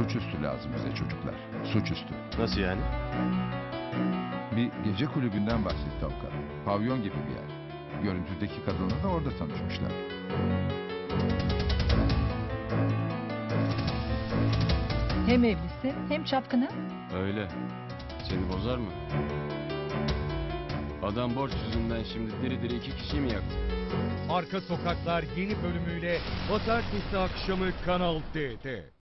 Suçüstü lazım bize çocuklar. Suçüstü. Nasıl yani? Bir gece kulübünden bahsetti avukat. Pavyon gibi bir yer. Görüntüdeki kadını da orada tanışmışlar. Hem evlisi hem çapkını. Öyle. Seni bozar mı? Adam borç yüzünden şimdi diri diri iki kişi mi yaktı? Arka Sokaklar yeni bölümüyle Pazartesi akşamı Kanal D'de.